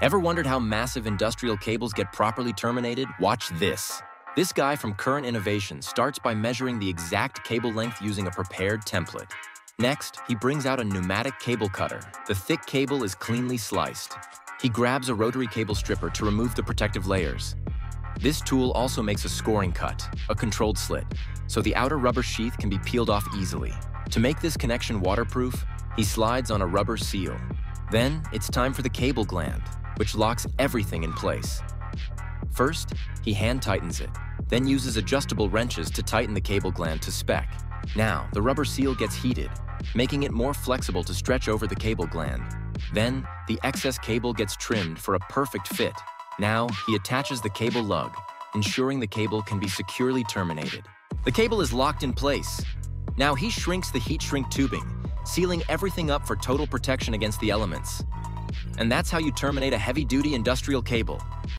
Ever wondered how massive industrial cables get properly terminated? Watch this. This guy from Current Innovation starts by measuring the exact cable length using a prepared template. Next, he brings out a pneumatic cable cutter. The thick cable is cleanly sliced. He grabs a rotary cable stripper to remove the protective layers. This tool also makes a scoring cut, a controlled slit, so the outer rubber sheath can be peeled off easily. To make this connection waterproof, he slides on a rubber seal. Then, it's time for the cable gland, which locks everything in place. First, he hand tightens it, then uses adjustable wrenches to tighten the cable gland to spec. Now, the rubber seal gets heated, making it more flexible to stretch over the cable gland. Then, the excess cable gets trimmed for a perfect fit. Now, he attaches the cable lug, ensuring the cable can be securely terminated. The cable is locked in place. Now he shrinks the heat shrink tubing, sealing everything up for total protection against the elements. And that's how you terminate a heavy-duty industrial cable.